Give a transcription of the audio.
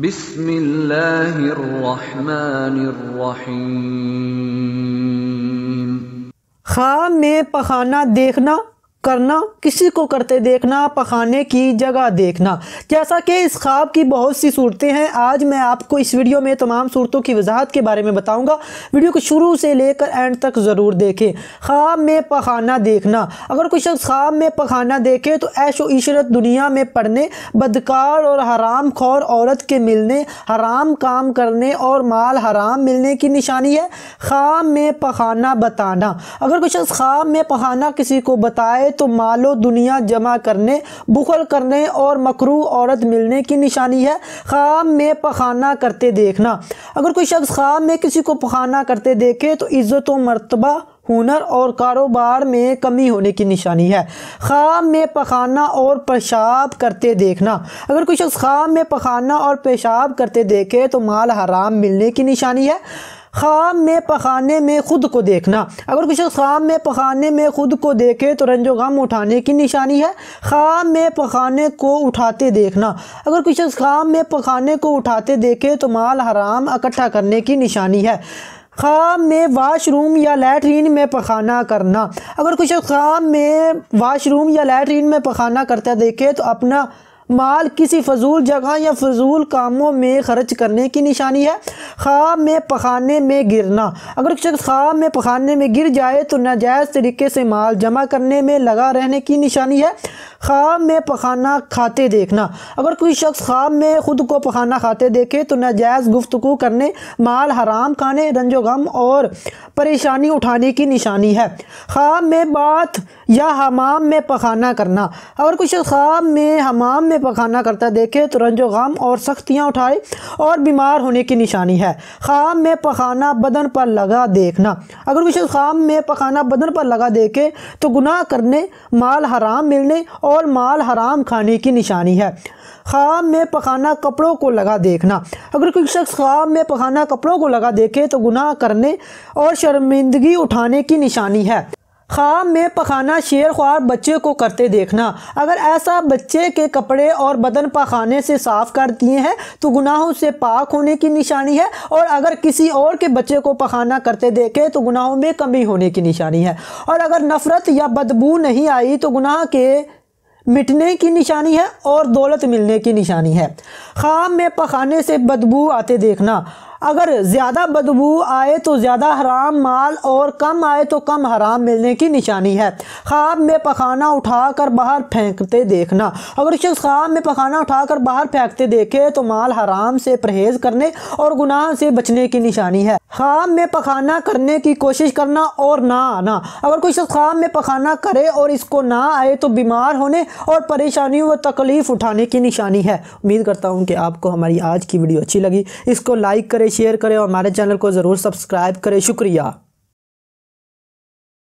بسم اللہ الرحمن الرحیم۔ خواب میں پخانہ دیکھنا کرنا، کسی کو کرتے دیکھنا، پخانے کی جگہ دیکھنا۔ جیسا کہ اس خواب کی بہت سی صورتیں ہیں، آج میں آپ کو اس ویڈیو میں تمام صورتوں کی وضاحت کے بارے میں بتاؤں گا۔ ویڈیو کو شروع سے لے کر اینڈ تک ضرور دیکھیں۔ خواب میں پخانہ دیکھنا۔ اگر کوئی شخص خواب میں پخانہ دیکھے تو عیش و عشرت دنیا میں پڑھنے، بدکار اور حرام خور عورت کے ملنے، حرام کام کرنے اور مال حرام ملنے کی نشانی ہے۔ خواب میں پخانہ بتانا۔ اگر کوئی شخص خواب میں پخانہ کسی کو بتائے تو مال و دنیا جمع کرنے، بخل کرنے اور مکرو عورت ملنے کی نشانی ہے۔ خواب میں پخانہ کرتے دیکھنا۔ اگر کوئی شخص خواب میں کسی کو پخانہ کرتے دیکھے تو عزت و مرتبہ، ہنر اور کاروبار میں کمی ہونے کی نشانی ہے۔ خواب میں پخانہ اور پیشاب کرتے دیکھنا۔ اگر کوئی شخص خواب میں پخانہ اور پیشاب کرتے دیکھے تو مال حرام ملنے کی نشانی ہے۔ خواب میں پخانے میں خود کو دیکھنا۔ اگر کچھ خواب میں پخانے میں خود کو دیکھے تو رنج و غم اٹھانے کی نشانی ہے۔ خواب میں پخانے کو اٹھاتے دیکھنا۔ اگر کچھ خواب میں پخانے کو اٹھاتے دیکھے تو مال حرام اکٹھا کرنے کی نشانی ہے۔ خواب میں واش روم یا لیٹرین میں پخانہ کرنا۔ اگر کچھ خواب میں واش روم یا لیٹرین میں پخانہ کرتا دیکھے تو اپنا مال کسی فضول جگہ یا فضول کاموں میں خرچ کرنے کی نشانی ہے۔ خواب میں پخانے میں گرنا۔ اگر شخص خواب میں پخانے میں گر جائے تو ناجائز طریقے سے مال جمع کرنے میں لگا رہنے کی نشانی ہے۔ خواب میں پخانہ کھاتے دیکھنا۔ اگر کوئی شخص خواب میں خود کو پخانہ کھاتے دیکھے تو ناجائز گفتگو کرنے، مال حرام کھانے، رنج و غم اور پریشانی اٹھانے کی نشانی ہے۔ خواب میں بات یا حمام میں پخانہ کرنا۔ اگر کوئی شخص خواب میں، حمام میں پخانہ کرتا دیکھے تو رنج و غم اور سختیاں اٹھائے اور بیمار ہونے کی نشانی ہے۔ خواب میں پخانہ بدن پر لگا دیکھنا۔ اگر کوئی شخص خواب میں پخانہ بدن پر لگا دیکھے تو گناہ کرنے، مال حرام ملنے اور مال حرام کھانے کی نشانی ہے۔ خواب میں پخانہ کپڑوں کو لگا دیکھنا۔ اگر کوئی شخص خواب میں پخانہ کپڑوں کو لگا دیکھے تو گناہ کرنے اور شرمندگی اٹھانے کی نشانی ہے۔ خواب میں پخانہ شیر خوار بچے کو کرتے دیکھنا۔ اگر ایسا بچے کے کپڑے اور بدن پخانے سے صاف کر دیے ہیں تو گناہوں سے پاک ہونے کی نشانی ہے۔ اور اگر کسی اور کے بچے کو پخانہ کرتے دیکھے تو گناہوں میں کمی ہونے کی نشانی ہے۔ اور اگر نفرت یا بدبو نہیں آئی تو گناہ کے مٹنے کی نشانی ہے اور دولت ملنے کی نشانی ہے۔ خام میں پخانے سے بدبو آتے دیکھنا اگر زیادہ بدبو آئے تو زیادہ حرام مال اور کم آئے تو کم حرام ملنے کی نشانی ہے۔ خواب میں پخانہ اٹھا کر باہر پھینکتے دیکھنا۔ اگر شخص خواب میں پخانہ اٹھا کر باہر پھینکتے دیکھے تو مال حرام سے پرہیز کرنے اور گناہ سے بچنے کی نشانی ہے۔ خواب میں پخانہ کرنے کی کوشش کرنا اور نہ آنا۔ اگر کوئی شخص خواب میں پخانہ کرے اور اس کو نہ آئے تو بیمار ہونے اور پریشانیوں و تکلیف اٹھانے کی نشانی ہے۔ امید کرتا ہوں کہ آپ کو ہماری آج کی ویڈیو اچھی لگی۔ اس کو لائک کریں شیئر کریں اور ہمارے چینل کو ضرور سبسکرائب کریں۔ شکریہ۔